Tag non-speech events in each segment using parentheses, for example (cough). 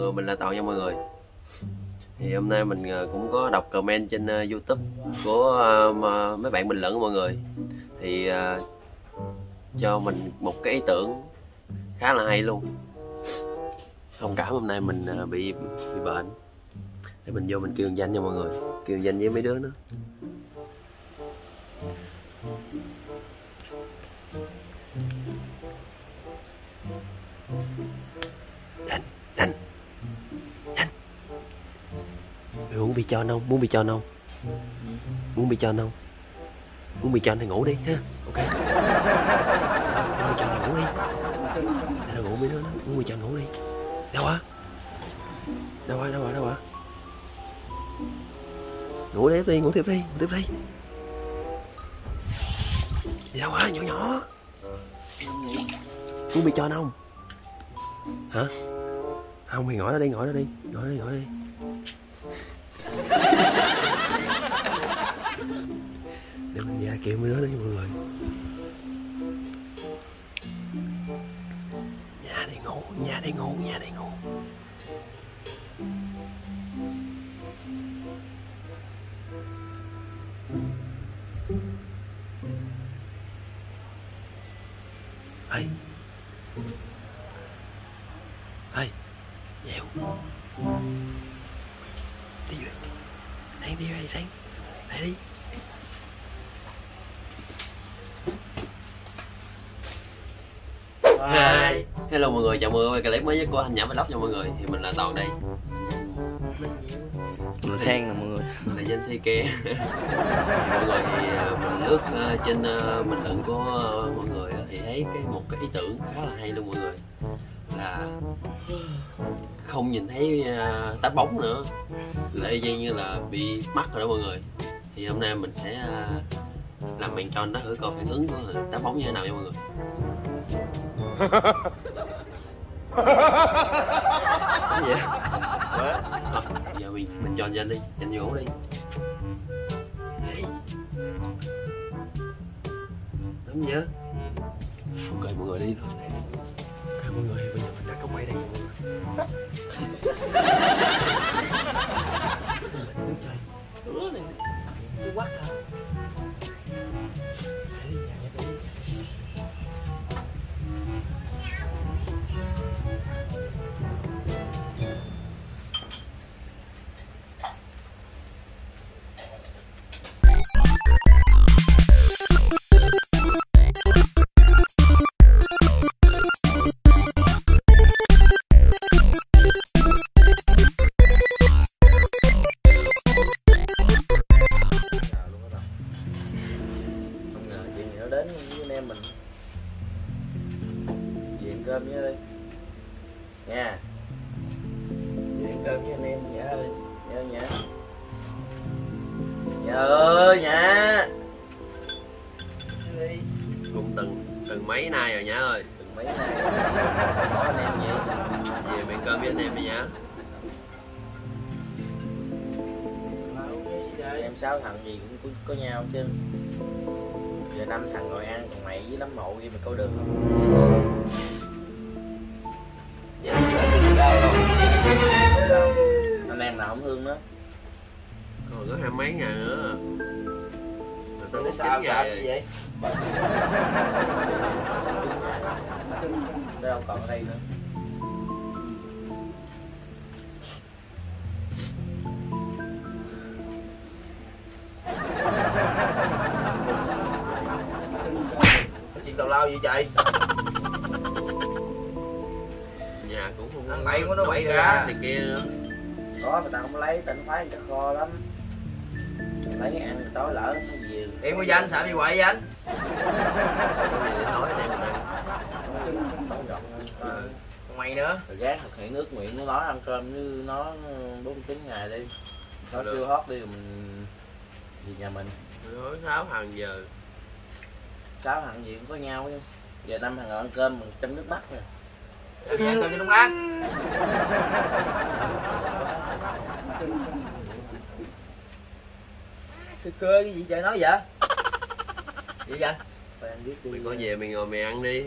người, mình là Toàn nha mọi người. Thì hôm nay mình ờ, cũng có đọc comment trên ờ, YouTube của ờ, mấy bạn bình luận của mọi người. Thì cho mình một cái ý tưởng khá là hay luôn. Thông cảm hôm nay mình bị bị bệnh. Để mình vô mình kêu danh cho mọi người, kêu danh với mấy đứa nữa bị cho không? Muốn bị cho không? Muốn bị cho không? Muốn bị cho thì ngủ đi ha Ok Muốn bị cho thì ngủ đi Để nó ngủ mấy đứa nó Muốn bị cho ngủ đi Đâu á Đâu á, đâu á, đâu á Ngủ tiếp đi, ngủ tiếp đi, ngủ tiếp đi Đi đâu á, nhỏ nhỏ Muốn bị cho không? Hả? Không, thì ngồi nó đi, ngồi nó đi Ngồi nó đi, ngồi nó đi dạ kiểu mới mấy đứa đó đấy mọi người. Nhà đi ngủ, nhà đi ngủ, nhà đi ngủ. Ấy ấy dẻo Đi về Đang đi về Sang đi. Hi Hello mọi người, chào mừng quay clip mới nhất của anh Nhã Vlog nha mọi người. Thì mình là Toàn đây. Mình là Sang nè mọi người. Mình là danh Seike (laughs) Mọi người thì ờ, mình lướt ờ, trên ờ, bình luận của mọi người Thì thấy cái một cái ý tưởng khá là hay luôn mọi người. Là không nhìn thấy đá bóng nữa. Là y như là bị mắc rồi đó mọi người. Thì hôm nay mình sẽ làm màn tròn đó thử coi phản ứng của đá bóng như thế nào nha mọi người Đúng vậy? Ờ, giờ mình mình tròn danh đi danh ngủ đi. Đi đúng nhớ ok mọi người đi thôi ok mọi người bây giờ mình đã có quay đây. Mọi người chơi Đứa này Nó quắt hả đến với anh em mình. Chuyện cơm với đi Nha. Chuyện cơm với anh em Nhã ơi. Ơi Nhã? Nhã ơi Nhã. Đi cũng từng từng mấy nay rồi nhá ơi. Từng mấy ngày Có anh em vậy về miệng cơm với anh em đi nhá Em sáu thằng gì cũng có, có nhau chứ Giờ năm thằng ngồi ăn còn mày với lắm mộ gì mày câu được không? Đâu đâu Đâu Anh em nào không thương nó? Còn có hai mấy ngày nữa. Mà Nó đến sao ngày vậy? Không còn ở đây nữa tào lao gì trời? nhà cũng không Ăn bậy có của nó bậy ra. này kia nữa. Có người ta không lấy, tỉnh phái người ta kho lắm. Lấy ăn rồi tối lỡ nó gì. Em có danh sợ gì quậy vậy anh? Còn mày nữa? Rồi gác thực hiện ước nguyện của nó ăn cơm như nó 49 ngày đi. Nó siêu hot đi rồi mình về nhà mình? Nói sáu hàng giờ Sáu thằng gì cũng có nhau chứ Giờ năm thằng ăn cơm mình trong nước mắt rồi ăn cơm cho đúng ăn Cứ cưa cái gì trời nói vậy? Gì vậy anh? Mày có về mày ngồi mày ăn đi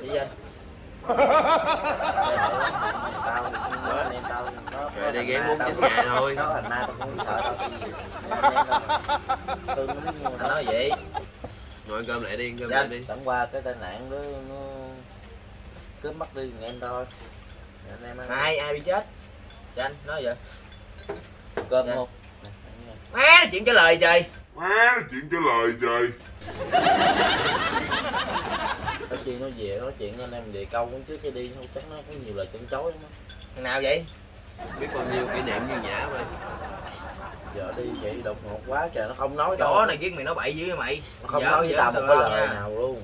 Gì vậy anh? tao nói anh em tao nó Rồi đi ghé chín cũng- ngày thôi. nó thành ma tao cũng sợ tao nó Anh nói vậy ngồi ăn cơm lại đi ăn cơm Dạ. lại đi. chẳng qua cái tai nạn đó nó cướp mất đi người em thôi. Anh em ăn ai ai bị chết? Dạ anh nói vậy. Cơm Dạ. không má nói chuyện trả lời trời. Má chuyện trả lời trời. Nói chuyện nó về nói chuyện anh em về câu cũng trước khi đi không chắc nó có nhiều lời chân chối lắm á. thằng nào vậy? Biết bao nhiêu kỷ niệm như nhã vậy giờ đi vậy đột ngột quá trời nó không nói chó này kiết mày nói bậy dữ mày. Nó không nói với tao một cái lời nha. nào luôn.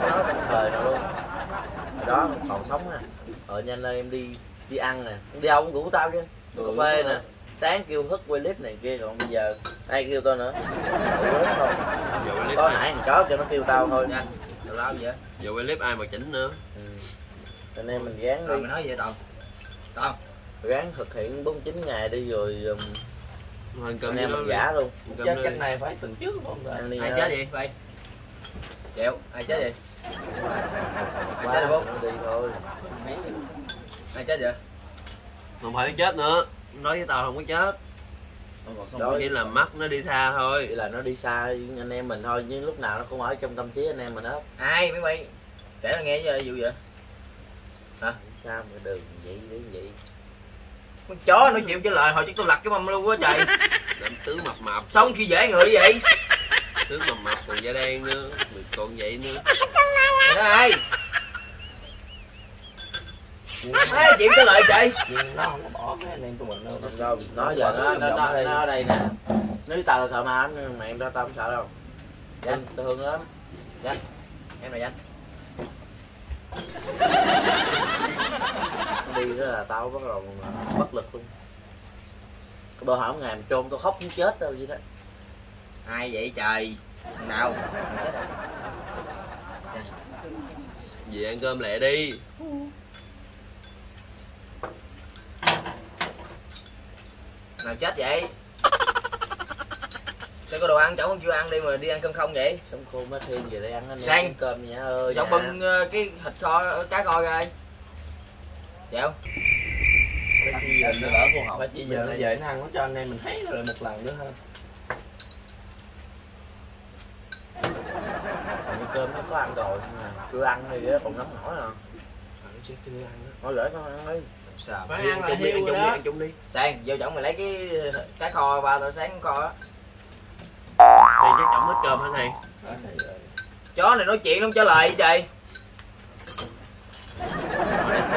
Không nói một lời nào luôn. Hồi đó còn sống à ờ nhanh lên em đi đi ăn nè. Đi đâu cũng rủ tao chứ. Cà phê nè. Sáng kêu hức quay clip này kia còn bây giờ ai kêu tao nữa? Clip có nãy thằng chó cho nó kêu tao thôi. Dạ. Tao lao vậy. Giờ quay clip ai mà chỉnh nữa? Ừ. anh em mình gán rồi đi. mày nói vậy toàn. Toàn gán thực hiện 49 ngày đi rồi um, anh với em mình giả luôn. Chết cách này phải tuần trước không? Đi ai chết vậy? Vậy. Chịu ai chết vậy? Ai chết rồi nó đi thôi. Ai chết vậy? Không phải nó chết nữa. Nói với tao không có chết. Đó. chỉ là mắt nó đi xa thôi. Chỉ là nó đi xa với anh em mình thôi nhưng lúc nào nó cũng ở trong tâm trí anh em mình hết. Ai mấy mày kể tao nghe giờ vụ vậy. Sao mà đường vậy đến vậy con chó nó chịu trả lời hồi chắc tôi lặt cái mâm luôn á trời. (laughs) Đám tướng mập mập. Sống khi dễ người vậy. Tướng mập mập còn da đen nữa mày còn vậy nữa. Nói ai Má chịu trả lời nhưng nó không có bỏ cái anh em của mình đâu. Không đâu nó giờ nó nó nó, nó ở đây nè. Nếu tao là sợ ma nhưng mà em tao tao không sợ đâu. Dạ. tao thương lắm. Em này anh Nó đi đó là tao bắt đầu bất lực luôn. Bữa hổm ngày mà trôn tao khóc muốn chết đâu vậy đó. Ai vậy trời? Thằng nào? Về ăn cơm lẹ đi. Nào chết vậy? Sao có đồ ăn cháu không chịu ăn đi mà đi ăn cơm không vậy? Sống khô mới thêm về đây ăn anh cơm nhá ơi cháu nha. bưng ờ, cái thịt kho cá kho ra đây Chịu Phải chi giờ nó đỡ cô học Phải chi giờ nó về nó ăn nó cho anh em mình thấy rồi một lần nữa ha. Miếng cơm nó có ăn rồi nhưng mà chưa ăn thì còn nóng nổi à. Chứ chưa ăn đó nói gửi con ăn đi. Sao? Phải ăn là chung đi ăn hiu chung đi đó. ăn chung đi. Sang vô chồng mày lấy cái cá kho ba tao sáng kho á. Thầy chắc chậm hết cơm hả thầy? Chó này nói chuyện không trả lời vậy trời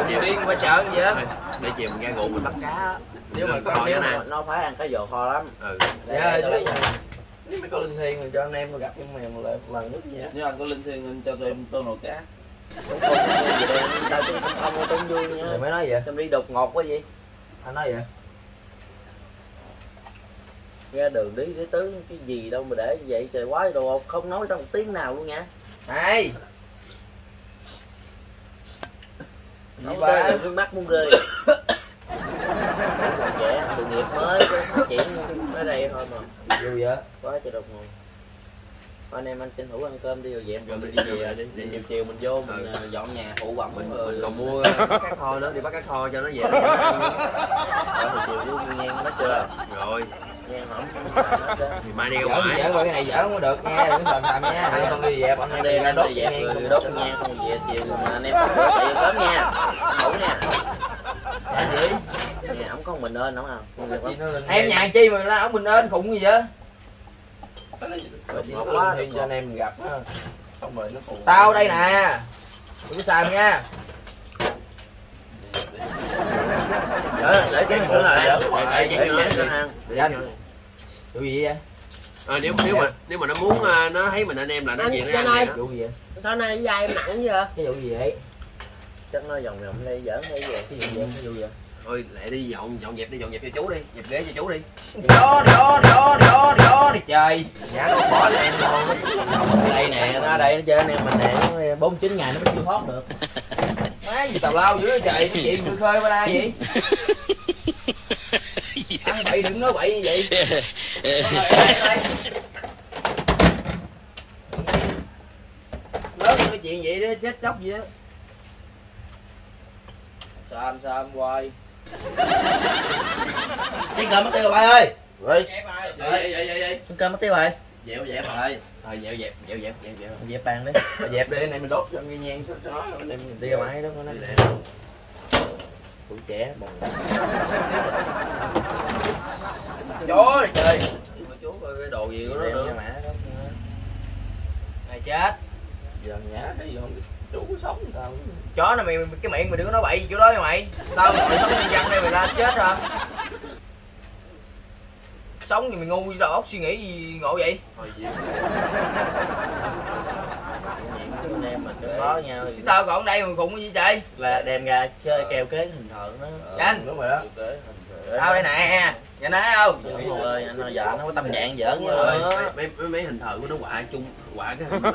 Đi điên qua chợ gì á để chiều mình ra gụ mình. Bắt cá. Nếu mà có có- hỏi nè. nó, phải ăn cái dồ kho lắm. Ừ. Dạ. Nếu mấy con linh thiêng rồi cho anh em mà gặp nhưng mà một lần, một lần nữa nha nếu ăn có linh thiêng anh cho tụi em tô nồi cá. Không? Sao chứ không có tốn vui nha? Mày mới nói vậy. Sao đi đột ngột quá vậy. Anh nói vậy. Ra đường đi để tứ cái gì đâu mà để vậy trời quá đồ không nói tao một tiếng nào luôn nha. Này nói ba? nước mắt muốn ghê. Trẻ sự nghiệp mới triển tới đây thôi mà. Dù vậy? Quá trời đột ngột. Anh em anh tranh thủ ăn cơm đi rồi về em Cơm mình đi, về cơm đi, chiều chiều mình vô mình Ừ. ờ, dọn nhà phụ quẩm mình, rồi. còn mua cá kho nữa đi bắt cá kho cho nó về. (laughs) Ở hồi chiều với Nhan nó chưa? Rồi Hỏng không làm thì mai đi ngoài dở qua cái này dở không được nha Đừng có làm nha Hai con đi dẹp anh đi ra đốt dẹp rồi đốt nhang xong về chiều anh em sớm nha ổn nha Dạ gì nhà ổng có mình ơn ổng không Em nhà chi mà la ông bình ơn khùng gì vậy Ngọt quá, cho anh em mình gặp Xong rồi nó Tao đây nè Đừng có xàm nha Để, để cái chỗ này Để- để- để- để- để- Vụ gì vậy? Ờ, nếu nếu mà nếu mà nó muốn à, nó thấy mình anh em là nó chuyện nó ăn. Vụ gì vậy? sao nay dài em nặng vậy Cái vụ gì vậy? chắc nó vòng vòng đây giỡn hay gì Cái vụ gì vậy? Cái vụ gì vậy? thôi lại đi dọn dọn dẹp đi dọn dẹp cho chú đi dẹp ghế cho chú đi Đó, đó, đó, đó, đó đi trời Nhả nó bỏ lên đâu đây nè nó đây nó chơi anh em mình nè bốn chín ngày nó mới siêu hot được Má gì tào lao dữ vậy trời Cái chuyện khơi qua đây vậy? (laughs) Ăn bậy đừng nói bậy như vậy. Lớn cái chuyện vậy đó chết chóc gì đó. Sam Sam quay Cái cơm mất tiêu rồi bay ơi. Vậy vậy vậy vậy. Cái cơm mất tiêu rồi. Dẹo dẹp rồi. Dẹo dẹp dẹo dẹp dẹo dẹp. Dẹp bàn đi. Dẹp đi này mình đốt cho nghe nhang cho nó. Đi ra ngoài đó con nó Tuổi trẻ bằng chó này trời. Chú coi cái đồ gì của nó được nữa. Này chết Giờ nhá Cái gì không chú có sống sao? Chó này mày cái miệng mày đừng có nói bậy gì chỗ đó mày mày Tao mày sống nhân dân đây mày ra chết hả, Sống thì mày ngu đầu óc suy nghĩ gì ngộ vậy anh có nhau thì Tao còn ở đây mày khùng cái gì trời là đem ra chơi kèo kế hình thợ nó Nhanh. Đúng rồi đó. Tao đây nè Nghe nói không Giỡn ơi anh ơi giờ nó có tâm trạng giỡn nữa rồi. Mấy mấy mấy hình thờ của nó quạ chung quạ cái hình này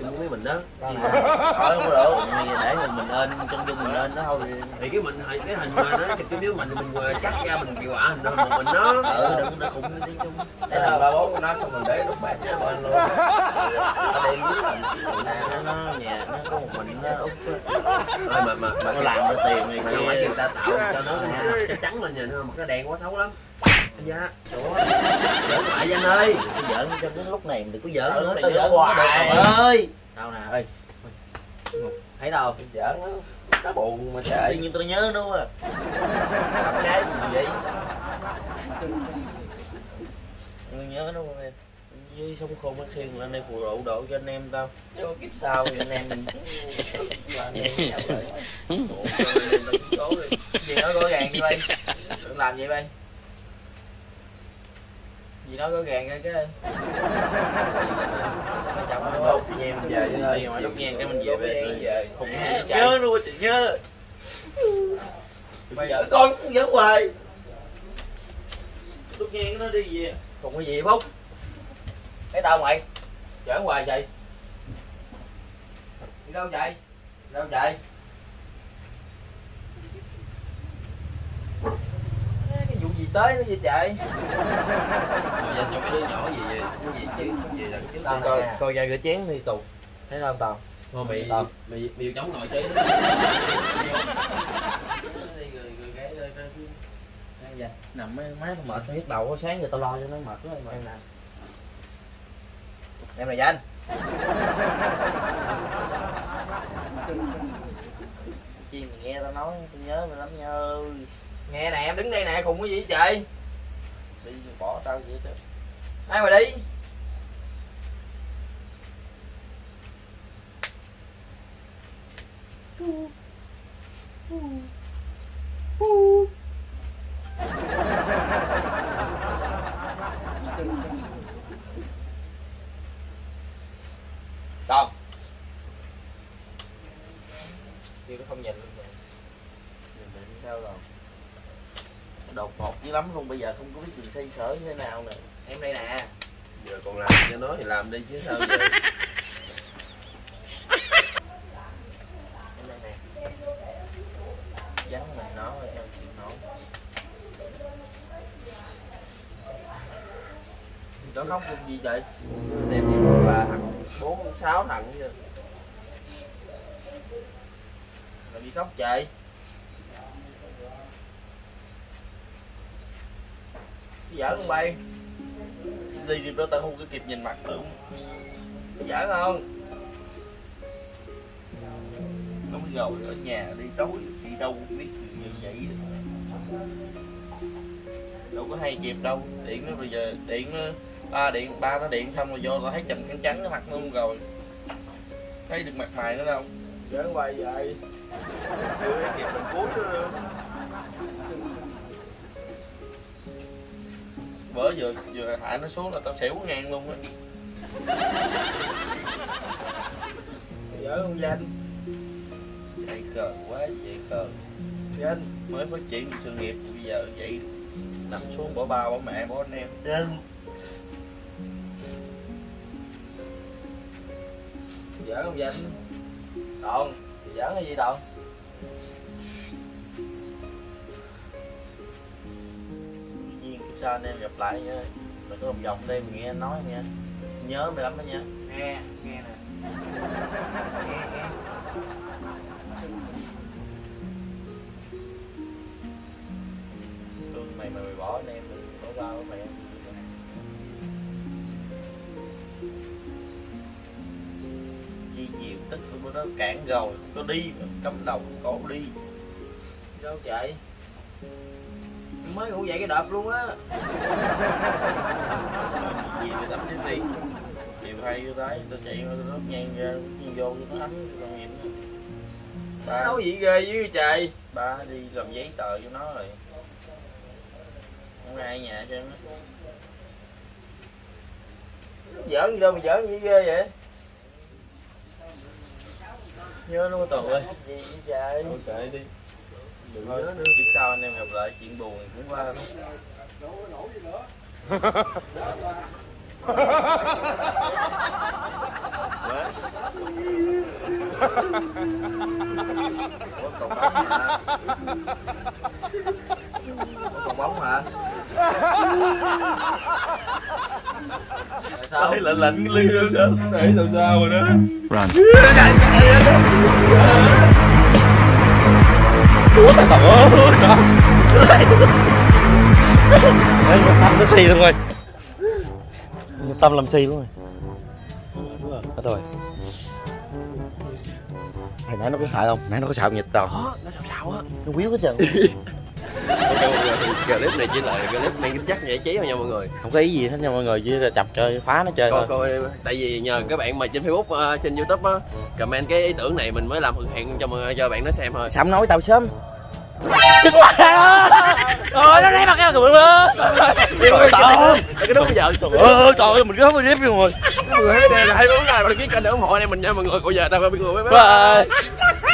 chung với mấy mình đó. Hỏi không có được để mình mình lên chân dung mình lên đó thôi Thì cái mình cái hình mà nó chụp cái nếu mình mình cắt ra mình kỳ quạ hình đó một mình nó. ừ đừng đừng khủng đi chung Đây là ba bố của nó xong mình để lúc bạc cho bên luôn nó đem dưới làm nè nó nó nhà nó có một mình nó út á. Thôi mà mà mà nó làm ra tiền này mà không phải người ta tạo cho nó cái mặt chắc chắn lên nhìn mà cái đèn quá xấu lắm. Trời ơi. Giỡn ngoại danh ơi. Giỡn trong cái lúc này mình đừng có giỡn Ừ, nữa tao giỡn hoài. hoài. ơi. Tao nè? Ơi Thấy đâu? Giỡn nó nó buồn mà tự trời. nhiên tao nhớ nữa à. Cái gì vậy? Tôi nhớ nó em. Với sông khôn mới khiêng lên đây phù rượu đổ cho anh em tao. Vô kiếp sau thì anh em mình là anh em nhau (laughs) lại. Gì nó rõ ràng coi Đừng làm vậy bay Gì nó ràng coi cái (laughs) Chồng nó đốt anh em về với đi ơi ngoài đốt nhang cái mình về về không nhớ luôn chị nhớ. Mày giỡn con cũng giỡn hoài. Đốt nhang nó đi về. Không có gì Phúc? Thấy tao mày. Giỡn hoài vậy. Đi đâu Đi đâu chạy cái vụ gì tới nó vậy trời Rồi danh cho mấy đứa nhỏ gì vậy? Cái gì chứ? Gì là chứ? Tao coi coi ra rửa chén đi tù thấy không tao Thôi mày Tao. mày mày chống nồi chơi. nằm mấy má tao mệt tao nhức đầu có sáng giờ tao lo cho nó mệt quá mà em nè em là danh chi mày nghe tao nói tao nhớ mày lắm nha ơi nghe nè em đứng đây nè khùng cái gì vậy trời? Đi bỏ tao vậy chứ. Ai mà đi? Còn Thì nó không nhìn luôn rồi. Nhìn sao rồi đột ngột dữ lắm luôn bây giờ không có biết chuyện xây sở như thế nào nè Em đây nè. Giờ còn làm cho nó thì làm đi chứ sao giờ. em đây nè. Nó cho chịu nổi Nó khóc không gì vậy? Đem gì ba thằng, bốn sáu thằng chứ. Làm gì khóc trời giỡn không bay? Đi đi đó tao không có kịp nhìn mặt luôn giỡn không? Nó mới rồi ở nhà đi tối đi đâu cũng biết như vậy đâu có hay kịp đâu. Điện nó bây giờ điện nó ba điện ba nó điện xong rồi vô tao thấy chùm trắng trắng cái mặt luôn rồi thấy được mặt mày nữa đâu? Giỡn hoài vậy. Chưa kịp lần cuối nữa bữa giờ giờ hạ nó xuống là tao xỉu ngang luôn á. Giỡn không danh? Vậy khờ quá vậy khờ Danh? Mới phát triển sự nghiệp bây giờ vậy nằm xuống bỏ ba bỏ mẹ bỏ anh em. Giỡn không danh? Đòn Giỡn cái gì đòn cho anh em gặp lại ờ, nha Đừng có một vòng đây mình nghe anh nói nha Nhớ mày lắm đó nha. Nghe, nghe nè. Nghe, nghe. Thương mày mà mày bỏ anh em mình bỏ ra với mày. Chi nhiều tức của nó cản rồi, không có đi, cắm đầu không có đi. Đâu vậy? Mới ngủ dậy cái đợp luôn á. Gì thì tắm tiếp đi chiều hay cái đấy tôi chạy nó ngang ra nhiên vô nó ấm con em ba đâu gì ghê với trời? ba đi làm giấy tờ cho nó rồi. Không ai ở nhà cho nó. Giỡn gì đâu mà giỡn gì ghê vậy? Nhớ nó toàn ơi gì vậy trời? Kệ đi đừng thôi trước sau anh em gặp lại chuyện buồn thì cũng qua. Còn bóng hả? Ủa, còn bóng hả? Tại sao? Lạnh cái lưng sao? Để làm sao rồi đó Ủa tao tao ơi Đấy, tâm nó xì luôn rồi. Tâm làm xì luôn rồi. Hết rồi. Hồi nãy nó có sợ không? Nãy nó có sợ nhịp tao? nó sao sao á. Nó quýu cái chân (laughs) ok mọi người thì clip này chỉ là clip mang tính chất giải trí thôi nha mọi người. Không có ý gì hết nha mọi người Chỉ là chập chơi phá nó chơi coi thôi. coi tại vì nhờ các bạn mà trên facebook ờ, trên youtube á comment cái ý tưởng này mình mới làm thực hiện cho mọi cho bạn nó xem thôi. Không nói tao sớm. Chết quá Ôi nó lấy mặt cái tụi nó. Trời ơi cái đúng giờ Trời ơi. trời ơi mình cứ không rip rồi. Mọi người hãy để lại bốn like và ký kênh để ủng hộ anh em mình nha mọi người. Còn giờ tao phải mọi người bye bye. Bye